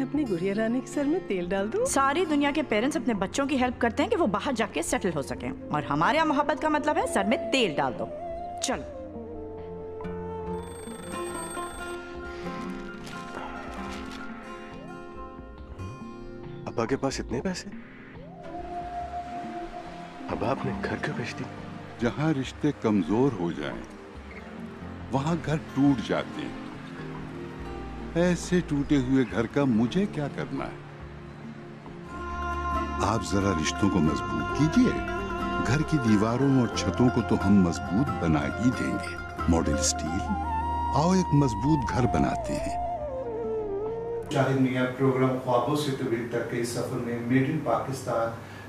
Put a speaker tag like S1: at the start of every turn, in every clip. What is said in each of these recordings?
S1: मैं अपनी गुड़िया रानी के सर में तेल डाल दूँ?
S2: सारी दुनिया के पेरेंट्स अपने बच्चों की हेल्प करते हैं कि वो बाहर जाके सेटल हो सकें। और हमारे यहाँ मोहब्बत का मतलब है सर में तेल डाल दो। चलो।
S3: अब्बा के पास इतने पैसे? अब्बा अपने घर क्यों बेचती
S4: जहाँ रिश्ते कमज़ोर हो जाएँ, वहाँ घर टूट जाते हैं। ऐसे टूटे हुए घर का मुझे क्या करना है? आप जरा रिश्तों को मज़बूत कीजिए। घर की दीवारों और छतों को तो हम मज़बूत बना ही देंगे। Model Steel. आओ एक मज़बूत घर बनाते हैं।
S5: शाहिद मियाँ प्रोग्राम ख्वाबों से तवील तक के सफ़र में made in Pakistan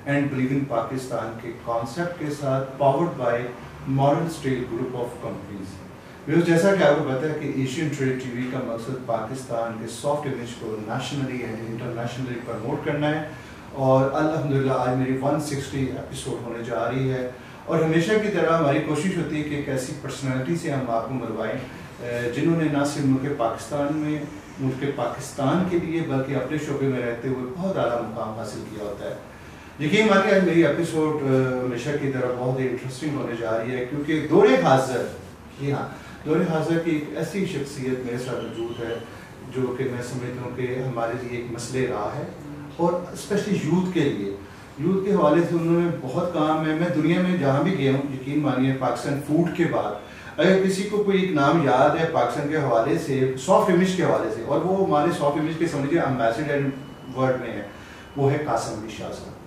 S5: and believe in Pakistan के कॉन्सेप्ट के साथ powered by Model Steel group of companies views जैसा कि आपको पता है कि एशियन ट्रेड टीवी का मकसद पाकिस्तान के सॉफ्ट इमेज को नेशनली एंड इंटरनेशनली प्रमोट करना है। और अल्हम्दुलिल्लाह आज मेरी 160 एपिसोड होने जा रही है। और हमेशा की तरह हमारी कोशिश होती है कि एक ऐसी पर्सनैलिटी से हम आपको मिलवाएँ जिन्होंने ना सिर्फ़ मुल्क पाकिस्तान में, मुल्क पाकिस्तान के लिए, बल्कि अपने शोबे में रहते हुए बहुत अला मुकाम हासिल किया होता है। यकीन मानिए आज मेरी एपिसोड हमेशा की तरह बहुत ही इंटरेस्टिंग होने जा रही है, क्योंकि दौरे हाजिर जी हाँ दौरे हाजिर की एक ऐसी शख्सियत मेरे साथ मौजूद है, जो कि मैं समझता हूँ कि हमारे लिए एक मसले रहा है। और स्पेशली यूथ के लिए। यूथ के हवाले से उन्होंने बहुत काम है। मैं दुनिया में जहाँ भी गया हूँ, यकीन मानिए, पाकिस्तान फ़ूड के बाद। अगर किसी को कोई एक नाम याद है पाकिस्तान के हवाले से सॉफ्ट इमेज के हवाले से, और वो हमारे सॉफ्ट इमेज के समझिए एम्बेसडर वर्ड में है, वो है कासम अली शाह साहब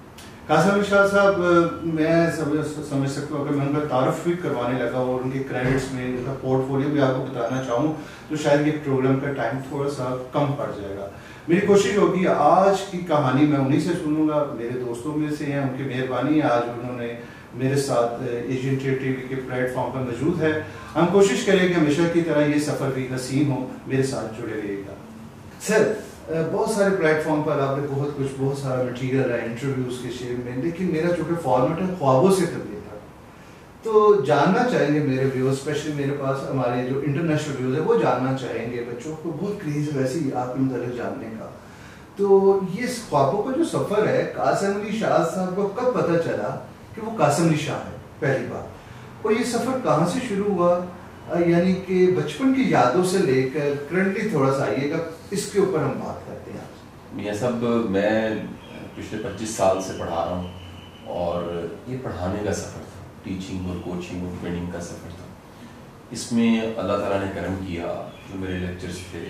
S5: कासम शाह साहब मैं समझ समझ सकता हूँ, अगर मैं उनका तारफ भी करवाने लगा और उनके क्रेडिट्स में, उनका पोर्टफोलियो भी आपको बताना चाहूँ तो शायद ये प्रोग्राम का टाइम थोड़ा सा कम पड़ जाएगा। मेरी कोशिश होगी, आज की कहानी मैं उन्हीं से सुनूँगा मेरे दोस्तों में से हैं, उनकी मेहरबानी है आज उन्होंने मेरे साथ एशियन ट्रेड टीवी के प्लेटफॉर्म पर मौजूद है। हम कोशिश करेंगे हमेशा की तरह ये सफ़र भी हसीन हो, मेरे साथ जुड़े रहिएगा। सर बहुत सारे प्लेटफॉर्म पर आपने बहुत कुछ, बहुत सारा मटेरियल है इंटरव्यूज़ के शेप में, लेकिन मेरा चूँकि फॉर्मेट है ख्वाबों से तब्दील था। तो जानना चाहेंगे मेरे व्यूज़ स्पेशली मेरे पास हमारे जो इंटरनेशनल व्यूज़ है, वो जानना चाहेंगे बच्चों को, बहुत क्रेज वैसे ही आपके मतलब जानने का। तो ये ख्वाबों का जो सफ़र है, कासम अली शाह साहब को कब पता चला कि वो कासम अली शाह है? पहली बार और ये सफ़र कहाँ से शुरू हुआ? यानी कि बचपन की यादों से लेकर करंटली थोड़ा सा आइएगा इसके ऊपर हम बात करते हैं
S6: मियाँ सब मैं पिछले 25 साल से पढ़ा रहा हूँ और ये पढ़ाने का सफ़र था टीचिंग और कोचिंग और ट्रेनिंग का सफ़र था। इसमें अल्लाह ताला ने करम किया, जो मेरे लेक्चर्स थे,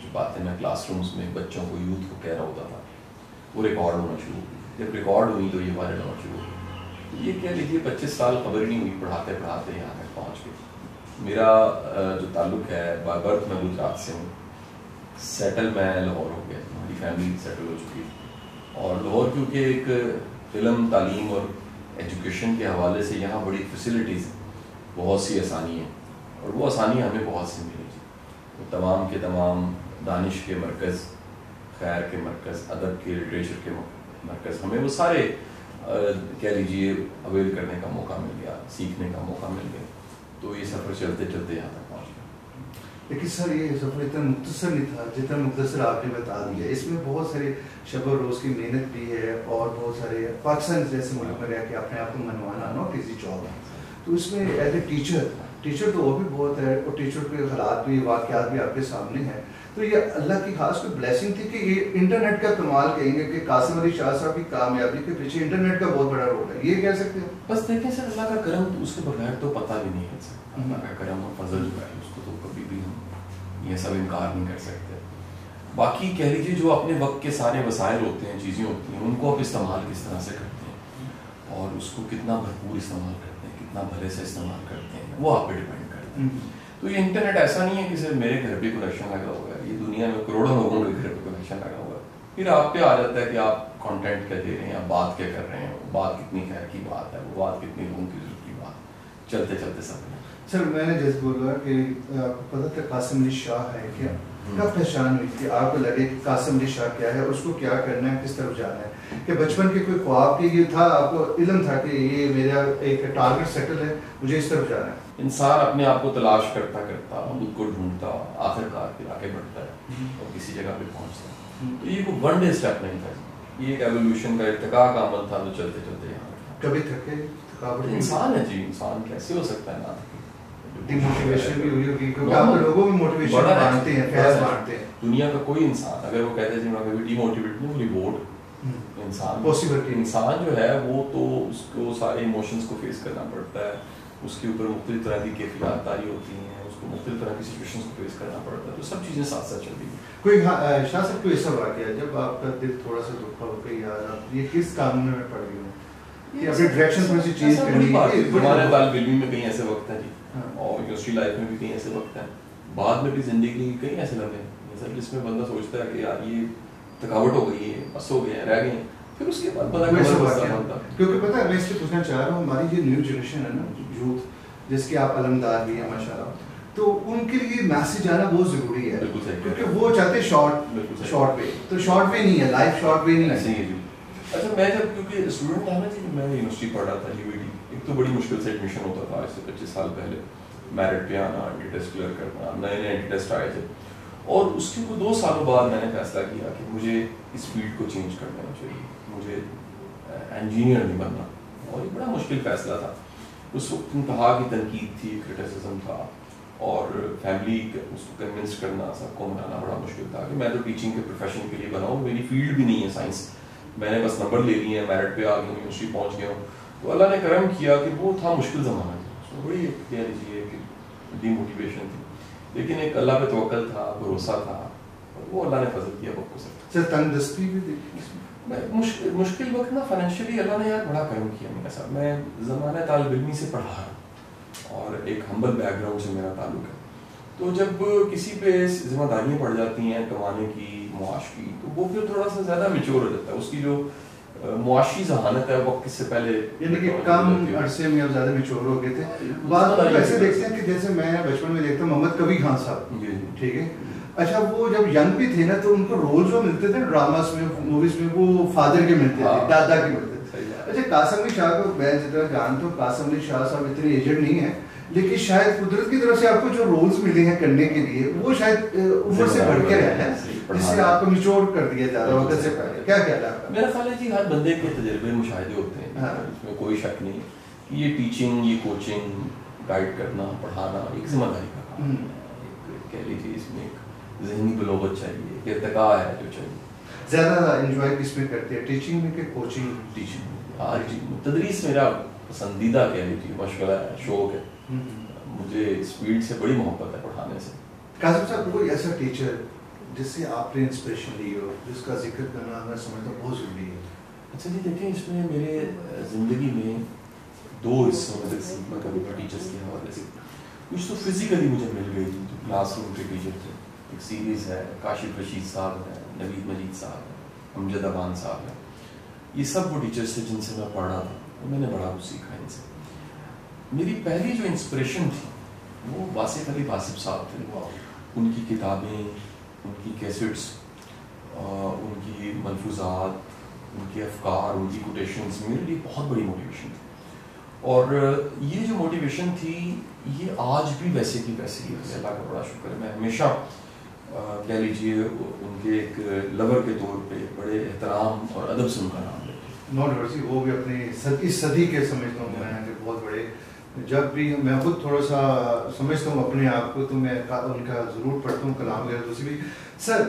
S6: जो बातें मैं क्लासरूम्स में बच्चों को यूथ को कह रहा होता था, वो रिकॉर्ड होना शुरू हुई जब रिकॉर्ड हुई तो ये वायरल होना शुरू हुई ये कह लीजिए, पच्चीस साल खबर नहीं हुई पढ़ाते पढ़ाते यहाँ तक पहुँच गए। मेरा जो ताल्लुक है बाय बर्थ मैं गुजरात से हूँ। सेटल मैं लाहौर हो गया। हमारी फैमिली सेटल हो चुकी है। और लाहौर क्योंकि एक फ़िल्म, तालीम और एजुकेशन के हवाले से यहाँ बड़ी फैसिलिटीज़ बहुत सी आसानी है। और वो आसानी हमें बहुत सी मिली तो तमाम के तमाम दानिश के मरकज़, खैर के मरकज़, अदब के लिटरेचर के मरकज़ हमें वो सारे कह लीजिए अवेल करने का मौका मिल गया, सीखने का मौका मिल गया। तो ये सफ़र चलते चलते यहाँ तक पहुँच गया
S5: लेकिन सर, ये सफ़र इतना मुख्तसर नहीं था, जितना मुख्तसर आपने बता दिया। इसमें बहुत सारे शब रोज़ की मेहनत भी है और बहुत सारे पाकिस्तान जैसे मुल्क में रह के अपने आप को मनवाना ना किसी जॉब तो इसमें एज ए टीचर टीचर तो वो भी बहुत है और टीचर के हालात भी वाक़ात भी आपके सामने हैं। तो ये अल्लाह की खास कोई ब्लेसिंग थी कि ये इंटरनेट का कमाल कहेंगे कि कासिम अली शाह साहब की कामयाबी के पीछे इंटरनेट का बहुत बड़ा रोल है। ये कह सकते हैं?
S6: बस देखें सर अल्लाह का करम तो उसके बगैर तो पता भी नहीं है सर। अल्लाह का करम और फजल जो है उसको तो कभी भी हम ये सब इनकार नहीं कर सकते। बाकी कह लीजिए जो अपने वक्त के सारे वसायल होते हैं चीज़ें होती हैं उनको आप इस्तेमाल किस तरह से करते हैं? और उसको कितना भरपूर इस्तेमाल करते हैं कितना भले से इस्तेमाल करते हैं। वो आप पे डिपेंड करता है तो ये इंटरनेट ऐसा नहीं है कि सिर्फ़ मेरे घर पे कनेक्शन लगा हुआ है ये दुनिया में करोड़ों लोगों के घर पे कनेक्शन लगा हुआ है। फिर आप पे आ जाता है कि आप कंटेंट क्या दे रहे हैं आप बात क्या कर रहे हैं बात कितनी खैर की बात है वो बात कितनी लोगों की ज़रूरत की बात। चलते चलते सब
S5: सर मैंने जैसे बोला कि आपको पता था कासिम अली शाह है क्या? कब पहचान हुई थी? आपको लगे कि कासिम अली शाह क्या है? उसको क्या करना है? किस तरफ़ जाना है? कि बचपन के कोई ख्वाब के ये था? आपको इल्म था कि ये मेरा एक टारगेट सेटल है मुझे इस तरफ़ जाना है?
S6: इंसान अपने आप को तलाश करता करता खुद को ढूंढता आखिरकार फिर आगे बढ़ता है और किसी जगह पे पहुँचता है। तो ये कोई वन डे स्टेप नहीं था ये एक एवोल्यूशन का इर्तिका का अमल था जो चलते चलते यहाँ
S5: कभी थके थकावट
S6: इंसान है जी इंसान कैसे हो सकता है ना?
S5: डिमोटिवेशन भी हुई होगी क्योंकि आप लोगों में मोटिवेशन बांटते हैं फैज बांटते हैं
S6: दुनिया का कोई इंसान अगर वो कहते हैं जी मैं कभी डिमोटिवेट नहीं रिवोर्ड
S5: हम्म।
S6: इंसान
S5: Possibility।
S6: इंसान जो है वो तो उसको सारे इमोशंस को फेस करना पड़ता है उसके ऊपर मुख्तलि तरह की कैफियत तारी होती हैं उसको मुख्तलि तरह की सिचुएशंस को फेस करना पड़ता है तो सब चीज़ें साथ साथ चल रही हैं
S5: कोई हाँ, शाह साहब कोई ऐसा वाक्य जब आपका दिल थोड़ा सा दुखा हो कि यार आप ये किस कानून में हो कि अपनी डायरेक्शन थोड़ी सी चेंज करनी
S6: है। हमारे। तालब में कहीं ऐसे वक्त हैं जी। और यूनिवर्सिटी लाइफ में भी कहीं ऐसे वक्त हैं। बाद में भी ज़िंदगी के कहीं ऐसे लगे हैं। सर जिसमें बंदा सोचता है कि यार ये थकावट हो गई है बस हो गए हैं रह गए हैं। फिर उसके बाद पता
S5: कोई
S6: है।
S5: क्योंकि पता है मैं इसलिए पूछना चाह रहा हूँ हमारी जो न्यू जनरेशन है ना यूथ जिसके आप अलमदार भी हैं माशाल्लाह। तो उनके लिए मैसेज आना बहुत ज़रूरी है। क्योंकि वो चाहते शॉर्ट शॉर्ट वे तो शॉर्ट वे नहीं है लाइफ शॉर्ट वे नहीं है।
S6: ही है अच्छा मैं जब, क्योंकि स्टूडेंट था ना जी मैं यूनिवर्सिटी पढ़ था यूईडी एक तो बड़ी मुश्किल से एडमिशन होता था आज से पच्चीस साल पहले। मेरिट पे आना एंटी टेस्ट क्लियर करना नए नए एंटी टेस्ट आए थे। और उसके को दो सालों बाद मैंने फैसला किया कि मुझे इस फ़ील्ड को चेंज करना चाहिए। मुझे इंजीनियर नहीं बनना। और ये बड़ा मुश्किल फैसला था। उस वक्त इंतहा की तनकीद थी क्रिटिसिज्म था। और फैमिली उसको कन्विंस करना, सबको मनाना बड़ा मुश्किल था कि मैं तो टीचिंग के प्रोफेशन के लिए बना हूँ। मेरी फ़ील्ड भी नहीं है साइंस मैंने बस नंबर ले लिए हैं मेरिट पे आ गया यूनिवर्सिटी पहुँच गया हूँ। तो अल्लाह ने करम किया कि वो था मुश्किल ज़माना उसमें बड़ी कह लीजिए कि डिमोटिवेशन थी। लेकिन एक अल्लाह पे तवक्कल था भरोसा था और वो अल्लाह ने फजल किया वक्त से
S5: सर तंगदस्ती भी देखी
S6: मैं मुश्किल मुश्किल वक्त ना फाइनेंशियली अल्लाह ने यार बड़ा करम किया मेरे साथ। मैं ज़माना तालब इल्मी से पढ़ा रहा हूँ और एक हम्बल बैकग्राउंड से मेरा ताल्लुक है। तो जब किसी पे जिम्मेदारियाँ पड़ जाती हैं कमाने की मुआश की तो वो फिर थोड़ा सा ज़्यादा मेच्योर हो जाता है। उसकी जो मुआशी जहानत है वक्त से पहले
S5: यानी कि कम अरसे में अब ज़्यादा मेच्योर हो गए थे। बाद में ऐसे देखते हैं कि जैसे मैं बचपन में देखता हूँ मोहम्मद कबीर खान साहब। ठीक है? अच्छा वो जब यंग भी थे ना तो उनको रोल जो मिलते थे ड्रामास में मूवीज़ में वो फादर के मिलते थे
S6: हाँ।
S5: दादा के मिलते थे।
S6: बात है।
S5: अच्छा कासम अली शाह को मैं जितना जानता हूँ कासम अली शाह साहब इतने एजेड नहीं है लेकिन शायद कुदरत की तरफ़ से आपको जो रोल्स मिले हैं करने के लिए वो शायद उम्र से बढ़ के रहे हैं जिससे आपको मिचोर कर दिया ज़्यादा वक्त से पहले। क्या ख्याल है
S6: मेरा ख्याल है जी हर बंदे के तजर्बे मुशाहिदे होते हैं।
S5: हाँ।
S6: इसमें कोई शक नहीं कि ये टीचिंग ये कोचिंग गाइड करना पढ़ाना एक ज़िम्मेदारी का काम
S5: हम्म।
S6: है कह लीजिए इसमें एक जहनी बलोबत चाहिए इर्तका है जो चाहिए।
S5: ज़्यादा एंजॉय किसमें करते हैं? टीचिंग में कि कोचिंग
S6: टीचिंग आज तदरीस मेरा पसंदीदा कह लीजिए मशगला है शौक है। मुझे स्पीड से बड़ी मोहब्बत है पढ़ाने से।
S5: कासिम साहब कोई ऐसा टीचर जिससे आपने इंस्पिरेशन ली हो जिसका ज़िक्र करना मैं समझता हूँ बहुत ज़रूरी है?
S6: अच्छा जी देखें इसमें मेरे ज़िंदगी में दो हिस्सों में से सीखना कभी टीचर्स के हवाले से कुछ तो फिजिकली मुझे मिल गई थी जो क्लासरूम के टीचर थे। एक सीरीज़ है काशिफ रशीद साहब है नवीद मजीद साहब है अमजद अबान साहब है। ये सब वो टीचर्स थे जिनसे मैं पढ़ा था। और मैंने बड़ा कुछ सीखा इनसे। मेरी पहली जो इंस्पिरेशन थी, वो वासिफ अली वासिफ साहब थे उनकी किताबें, उनकी कैसेट्स उनकी मलफूजात, उनके अफकार, उनकी कोटेशंस मेरे लिए बहुत बड़ी मोटिवेशन थी। और ये जो मोटिवेशन थी, ये आज भी वैसे की वैसे ही है। अल्लाह का बड़ा शुक्र है। मैं हमेशा कह लीजिए, उनके एक लवर के तौर पे बड़े एहतराम और अदब से उनका नाम हैं।
S5: वो भी अपनी सद, इस सदी के समझता हूँ मैं कि बहुत बड़े जब भी मैं खुद थोड़ा सा समझता हूँ अपने आप को तो मैं उनका ज़रूर पढ़ता हूँ कलाम वगैरह उसे भी। सर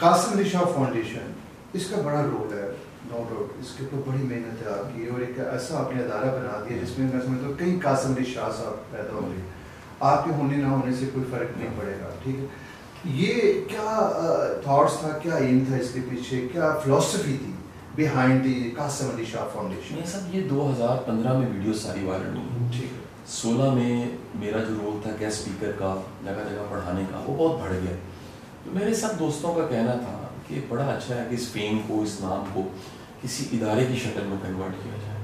S5: कासिम अली शाह फाउंडेशन इसका बड़ा रोल है नो डाउट इसके ऊपर बड़ी मेहनत है आपकी और एक ऐसा आपने अदारा बना दिया जिसमें मैं समझता हूँ कई कासिम अली शाह साहब पैदा होंगे। आपके होने ना होने से कोई फ़र्क नहीं पड़ेगा ठीक है? ये क्या थाट्स था क्या एम था इसके पीछे? क्या फिलोसफी थी? Behind the Qasim Ali Shah Foundation
S6: ये सब ये 2015 में वीडियो सारी वायरल हुई।
S5: ठीक है।
S6: 16 में मेरा जो रोल था गेस्ट स्पीकर का जगह जगह पढ़ाने का वो बहुत बढ़ गया। तो मेरे सब दोस्तों का कहना था कि बड़ा अच्छा है कि इस फेम को इस नाम को किसी इदारे की शक्ल में कन्वर्ट किया जाए।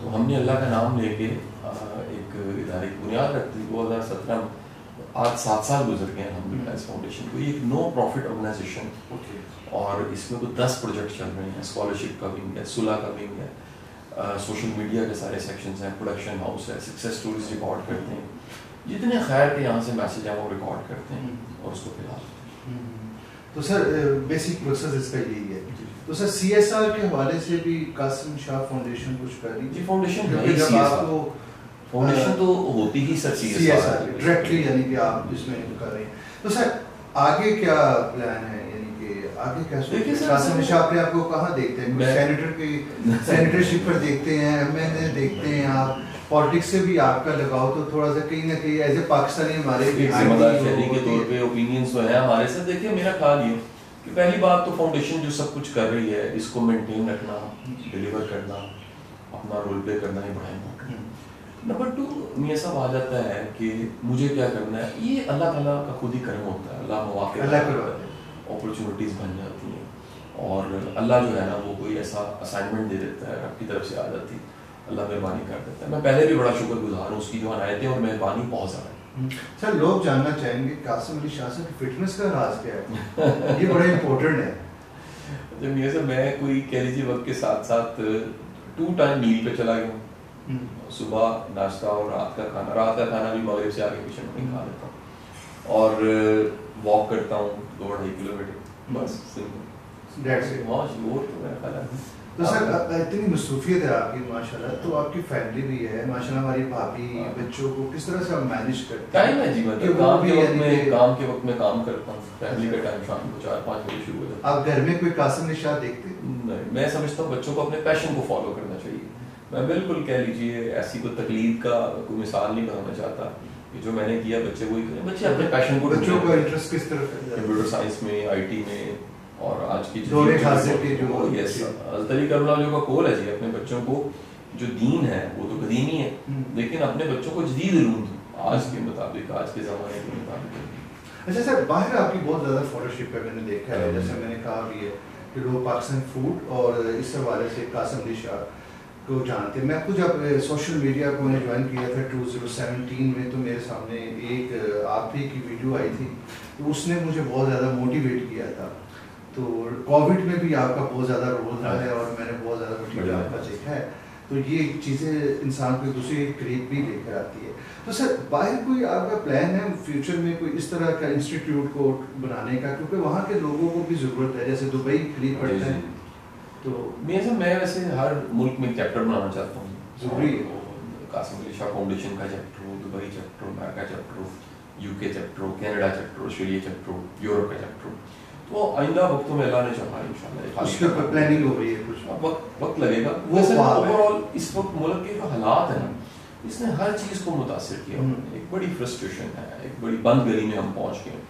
S6: तो हमने अल्लाह का नाम लेके एक इदारे की बुनियाद रख दी दो हज़ार सत्रह में। आज सात साल गुजर गए अलहमदिल्ला इस फाउंडेशन को। ये एक नो प्रॉफिट ऑर्गेनाइजेशन
S5: ओके
S6: और इसमें कुछ दस प्रोजेक्ट चल रहे हैं। स्कॉलरशिप का विंग है सुलह का विंग है। सोशल मीडिया के सारे सेक्शंस हैं प्रोडक्शन हाउस है सक्सेस स्टोरीज रिकॉर्ड करते हैं। जितने खैर के यहाँ से मैसेज हैं वो रिकॉर्ड करते हैं और उसको फैला देते हैं
S5: तो सर बेसिक मकसद इसका यही है। तो सर सीएसआर के हवाले से भी कासिम शाह फाउंडेशन कुछ कर रही
S6: जी फाउंडेशन
S5: जब आपको
S6: फाउंडेशन तो होती ही सर
S5: सीएसआर
S6: CSR
S5: डायरेक्टली यानी कि आप इसमें कर रहे हैं। तो सर आगे क्या प्लान है? यानी कि आगे क्या सोच
S6: देखिए
S5: रहे हैं? अपने आपको कहाँ देखते हैं? सेनेटर की सेनेटरशिप पर देखते हैं एमएनए देखते हैं आप। पॉलिटिक्स से भी आपका लगाव तो थोड़ा सा कहीं ना कहीं एज ए पाकिस्तानी हमारे
S6: एक जिम्मेदार शहरी के तौर पे ओपिनियंस तो हैं हमारे से देखिए मेरा ख्याल ये कि पहली बात तो फाउंडेशन जो सब कुछ कर रही है इसको मेंटेन रखना डिलीवर करना अपना रोल प्ले करना ही
S5: हम्म।
S6: नंबर टू मियाँ साहब आ जाता है कि मुझे क्या करना है? ये अल्लाह ताला का खुद ही करम होता है। अल्लाह मौके
S5: अल्लाह करवाता
S6: अपॉर्चुनिटीज़ बन जाती हैं। और अल्लाह जो है ना वो कोई ऐसा असाइनमेंट दे देता है आपकी तरफ़ से आ जाती है। अल्लाह मेहरबानी कर देता है। मैं पहले भी बड़ा शुक्रगुजार हूँ उसकी जो अनायतें और मेहरबानी बहुत ज़्यादा है।
S5: हम्म। सर लोग जानना चाहेंगे कासिम अली शाह साहब की फिटनेस का राज क्या है? ये बड़ा इम्पोर्टेंट है।
S6: जब ये से मैं कोई कह लीजिए वक्त के साथ साथ टू टाइम मील पे चला गया। सुबह नाश्ता और रात का खाना रात का खाना भी मगरब से आगे पीछे नहीं खा लेता हूँ। और वॉक करता हूँ दो ढाई किलोमीटर। बस सिंपल. तो मेरा ख्याल है
S5: तो सर इतनी मसरूफियत है आपकी माशाल्लाह। तो आपकी फैमिली भी है माशाल्लाह हमारी भाभी बच्चों को किस तरह से आप मैनेज करते हैं?
S6: टाइम है
S5: का वो
S6: काम के वक्त में काम के वक्त में काम करता हूँ। फैमिली का टाइम शाम को चार पाँच बजे शुरू हो जाता है।
S5: आप घर में कोई कासिम शाह देखते हैं?
S6: नहीं, मैं समझता हूँ बच्चों को अपने पैशन को फॉलो करना मैं बिल्कुल कह लीजिए ऐसी कोई तकलीफ़ का कोई मिसाल नहीं बनाना चाहता कि जो मैंने किया बच्चे वही करें। बच्चे अपने पैशन को
S5: बच्चों का इंटरेस्ट किस तरफ़ है?
S6: कंप्यूटर साइंस में आईटी में और आज की
S5: जो-
S6: यस अल्तरी करमला का कोल है जी अपने बच्चों को जो दीन है वो तो कदीमी है।
S5: हम्म।
S6: लेकिन अपने बच्चों को जदीद दो आज के मुताबिक आज के ज़माने के मुताबिक।
S5: अच्छा सर बाहर आपकी बहुत ज़्यादा फोटोशिप है मैंने देखा है।
S6: हम्म।
S5: जैसे मैंने कहा भी है कि लोग पाकिस्तान फ़ूड और इस हवाले से कासिम शाह को जानते हैं। मैं खुद जब सोशल मीडिया को मैंने ज्वाइन किया था 2017 में तो मेरे सामने एक आप ही की वीडियो आई थी तो उसने मुझे बहुत ज़्यादा मोटिवेट किया था। तो कोविड में भी आपका बहुत ज़्यादा रोल रहा है और मैंने बहुत ज़्यादा मटीरियल आपका देखा है। तो ये चीज़ें इंसान को एक दूसरे के करीब भी लेकर आती है। तो सर बाहर कोई आपका प्लान है फ्यूचर में कोई इस तरह का इंस्टीट्यूट को बनाने का? क्योंकि वहाँ के लोगों को भी ज़रूरत है जैसे दुबई करीब पड़ता है। तो
S6: मैं सब मैं वैसे हर मुल्क में चैप्टर बनाना चाहता हूँ।
S5: ज़रूरी है।
S6: कासिम अली शाह फाउंडेशन का चैप्टर हो दुबई चैप्टर हो अमेरिका चैप्टर हो यूके चैप्टर हो कनाडा चैप्टर हो ऑस्ट्रेलिया चैप्टर हो यूरोप का चैप्टर हो। तो आइंदा वक्तों में अल्लाह ने चाहा इंशाल्लाह
S5: उसके ऊपर प्लानिंग हो रही है कुछ।
S6: वक्त वक्त लगेगा। वैसे ओवरऑल इस वक्त मुल्क के जो हालात हैं ना इसने हर चीज़ को मुतासर किया।
S5: हम्म।
S6: एक बड़ी फ्रस्ट्रेशन है एक बड़ी बंद गली में हम पहुँच गए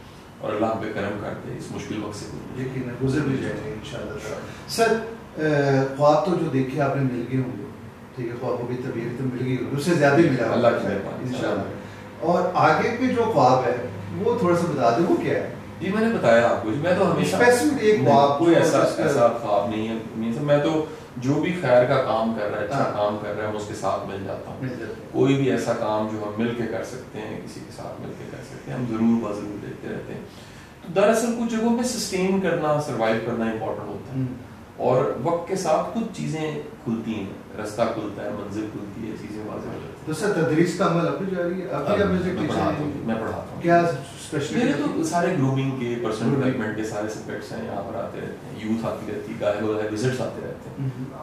S6: और अल्लाह पे करम कर दे इस मुश्किल वक्त से। गुजरे।
S5: गुजर भी जाएँगे इंशाल्लाह। सर ख्वाब तो जो देखे आपने मिल गए होंगे ठीक है ख्वाबों की तबीयत तो मिल गई होगी उससे ज़्यादा मिला
S6: अल्लाह की।
S5: इंशाल्लाह और आगे के जो ख्वाब है वो थोड़ा सा बता दो वो क्या है
S6: जी मैंने बताया आपको जी मैं तो हमेशा
S5: एक ख्वाब
S6: कोई ऐसा ऐसा ख्वाब नहीं है Means मैं तो जो भी खैर का काम कर रहा है अच्छा
S5: हाँ।
S6: काम कर रहा है मैं उसके साथ मिल जाता हूँ। कोई भी ऐसा काम जो हम मिल के कर सकते हैं किसी के साथ मिल के कर सकते हैं हम ज़रूर व ज़रूर देखते रहते हैं तो दरअसल कुछ जगहों पे सस्टेन करना सरवाइव करना इंपॉर्टेंट होता है
S5: हम्म।
S6: और वक्त के साथ कुछ चीज़ें खुलती हैं। रास्ता खुलता है मंजिल खुलती है चीज़ें वाजह हो जाती
S5: तो सर तदरीस का अमल अभी जारी है? अभी
S6: अब
S5: म्यूज़िक
S6: मैं पढ़ाता
S5: टीचर
S6: हूँ मैं पढ़ाता हूँ।
S5: क्या
S6: मेरे तो सारे ग्रूमिंग के पर्सनल डेवलपमेंट के सारे सब्जेक्ट्स हैं यहाँ पर आते रहते हैं। यूथ आती रहती है गाहे बगाहे विजिट्स आते रहते हैं।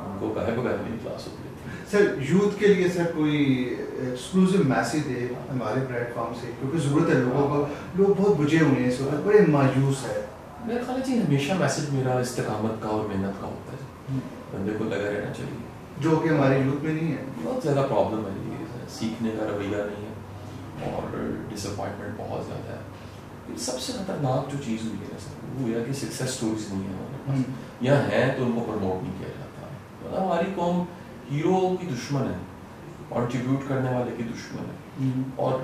S6: उनको गाहे बगाहे मेरी क्लास होती रहती है।
S5: सर यूथ के लिए सर कोई एक्सक्लूसिव मैसेज है हमारे प्लेटफॉर्म से? क्योंकि ज़रूरत है लोगों को लोग बहुत बुझे हुए हैं इस वक्त बड़े मायूस है।
S6: मेरा ख्याल जी हमेशा मैसेज मेरा इस्तकामत का और मेहनत का होता है। बंदे को लगा रहना चाहिए।
S5: जो कि हमारे यूथ में नहीं है।
S6: बहुत ज़्यादा प्रॉब्लम है ये सीखने का रवैया नहीं है और डिसअपॉइंटमेंट बहुत ज़्यादा है। सबसे खतरनाक जो चीज़ हुई है सर वो यह कि सक्सेस स्टोरीज नहीं है हमारे पास।
S5: हम्म।
S6: यहाँ हैं तो उनको प्रमोट नहीं किया जाता। मतलब हमारी कौम हीरो की दुश्मन है कंट्रीब्यूट करने वाले की दुश्मन है। और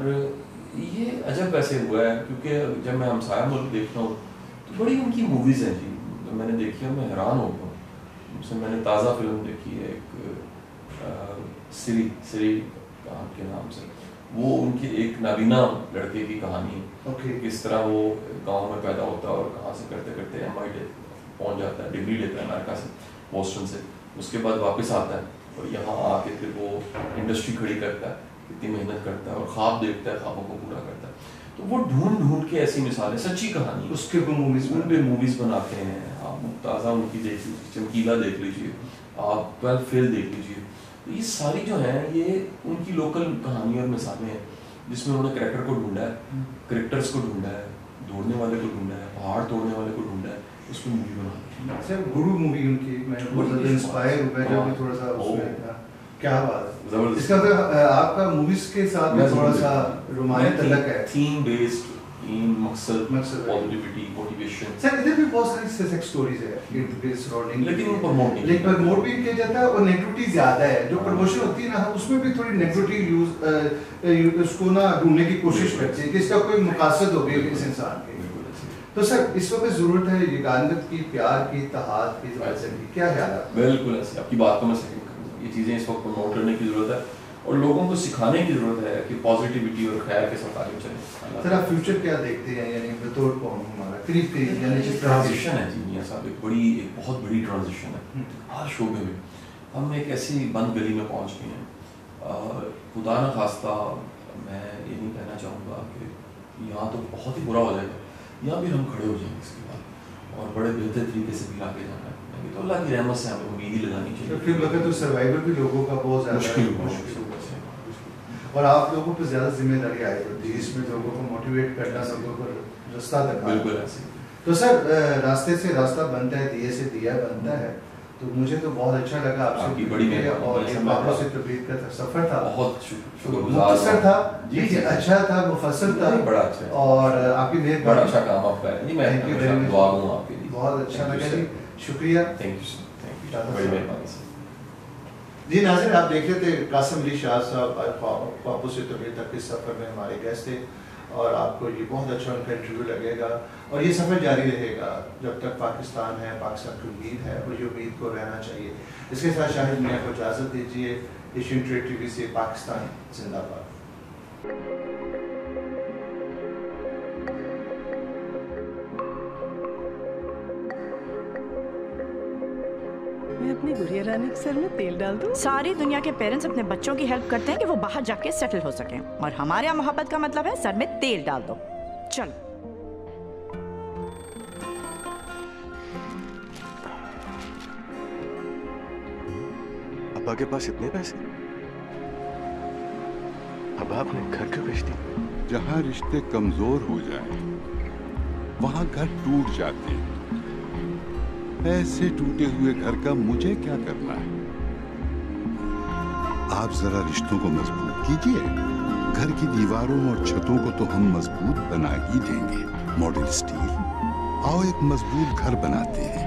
S6: ये अजब वैसे हुआ है क्योंकि जब मैं हमसाया मुल्क देखता हूँ बड़ी उनकी मूवीज़ हैं जी। जो मैंने देखी है मैं हैरान हो गया उसमें मैंने ताज़ा फ़िल्म देखी है एक अ, सिरी सिरी के नाम से। वो उनकी एक नाबीना लड़के की कहानी है।
S5: ओके।
S6: किस तरह वो गाँव में पैदा होता है और कहाँ से करते करते एम आई पहुँच जाता है डिग्री लेता है अमेरिका से बोस्टन से। उसके बाद वापस आता है और यहाँ आके फिर वो इंडस्ट्री खड़ी करता है इतनी मेहनत करता है और ख्वाब देखता है ख्वाबों को पूरा करता है। तो वो ढूंढ ढूंढ के ऐसी मिसालें सच्ची कहानी।
S5: उसके ऊपर मूवीज़
S6: उन पे मूवीज़ बनाते हैं। आप मुमताज़ा उनकी देख लीजिए चमकीला देख लीजिए। आप ट्वेल्थ फेल देख लीजिए। तो ये सारी जो है ये उनकी लोकल कहानी और मिसालें हैं जिसमें उन्होंने करेक्टर को ढूंढा है करेक्टर्स को ढूंढा है दौड़ने वाले को ढूंढा है पहाड़ तोड़ने वाले को ढूंढा है उस पर मूवी बना
S5: सर गुरु मूवी उनकी मैं इंस्पायर हुआ। भी थोड़ा सा उसमें क्या बात है। इसका मतलब आपका मूवीज़ के साथ
S6: मैं
S5: थोड़ा सा
S6: देखता हूँ।
S5: रोमांच
S6: मैं
S5: अलग है।
S6: थीम बेस्ड इन मकसद
S5: मकसद
S6: पॉजिटिविटी मोटिवेशन
S5: सर इधर भी बहुत सारी सेक्स स्टोरीज है। इर्द गिर्द सराउंडिंग
S6: लेकिन वो promote नहीं
S5: लेकिन प्रमोट भी किया जाता है और नेगेटिविटी ज़्यादा है। जो
S6: हाँ।
S5: प्रमोशन होती है ना उसमें भी थोड़ी नेगेटिविटी यूज़ उसको ना ढूँढने की कोशिश करते हैं कि इसका कोई मुकासद हो गया इस इंसान के।
S6: ही।
S5: तो सर इस वक्त ज़रूरत है की प्यार की इत्तेहाद की क्या ख्याल है
S6: बिल्कुल आपकी बात को मैं ये चीज़ें इस वक्त प्रमोट करने की ज़रूरत है और लोगों को सिखाने की ज़रूरत है कि पॉजिटिविटी और खैर के साथ आगे चले।
S5: सर आप फ्यूचर क्या देखते हैं? यानी बतौर कौन हमारा? करीब करीब यानी
S6: ट्रांजिशन है जी मियाँ साहब एक बड़ी एक बहुत बड़ी ट्रांजिशन है।
S5: हम्म।
S6: हर शोबे में। हम एक ऐसी बंद गली में पहुँच गए हैं। खुदा न खास्ता मैं ये नहीं कहना चाहूँगा कि यहाँ तो बहुत ही बुरा हो जाएगा। यहाँ भी हम खड़े हो जाएँगे इसके बाद और बड़े बेहतर तरीके से भी आगे जाना। है अभी तो अल्लाह की रहमत से हमें उम्मीद ही लगानी
S5: तो
S6: चाहिए
S5: फिर वक्त तो सर्वाइवल भी लोगों का बहुत ज़्यादा
S6: मुश्किल
S5: है।
S6: मुश्किल।
S5: और आप लोगों पर ज़्यादा ज़िम्मेदारी आई होती है इसमें लोगों को मोटिवेट करना लोगों को रास्ता दिखाना।
S6: बिल्कुल। ऐसे
S5: तो सर रास्ते से रास्ता बनता है दिए से दिया बनता है। तो मुझे तो बहुत अच्छा लगा आपसे
S6: आपकी बड़ी
S5: और बाबा से
S6: मेहरबानी।
S5: तबीयत का सफ़र था।
S6: बहुत शुक्र-
S5: तो
S6: शुक्रगुजार
S5: मुख्तसर
S6: हूँ।
S5: था
S6: जी
S5: जी अच्छा था मुफस्सल था।
S6: बड़ा अच्छा
S5: और आपकी
S6: बड़ा अच्छा काम आपका है। जी मैं. दुआ दूँ आपके लिए।
S5: बहुत अच्छा लगा जी. शुक्रिया।
S6: Thank you sir thank you बड़ी मेहरबानी सर
S5: जी नाजिर आप देख रहे थे कासिम अली शाह साहब ख्वाबों से तबीयत तक के सफ़र में हमारे गेस्ट थे और आपको ये बहुत अच्छा उनका इंटरव्यू लगेगा और ये सफ़र जारी रहेगा जब तक पाकिस्तान है पाकिस्तान की उम्मीद है और ये उम्मीद को रहना चाहिए। इसके साथ शाहिद मियाँ को इजाज़त दीजिए एशियन ट्रेड टी से पाकिस्तान जिंदाबाद।
S1: रानी के सर में तेल डाल दूँ?
S2: सारी दुनिया के पेरेंट्स अपने बच्चों की हेल्प करते हैं कि वो बाहर जाके सेटल हो सकें। और हमारे यहाँ मोहब्बत का मतलब है सर में तेल डाल दो। चलो।
S3: अब्बा के पास इतने पैसे? अब्बा आपने घर क्यों बेच दी
S4: जहाँ रिश्ते कमज़ोर हो जाए वहाँ घर टूट जाते हैं। ऐसे टूटे हुए घर का मुझे क्या करना है? आप जरा रिश्तों को मज़बूत कीजिए। घर की दीवारों और छतों को तो हम मज़बूत बना ही देंगे। Model Steel. आओ एक मज़बूत घर बनाते हैं।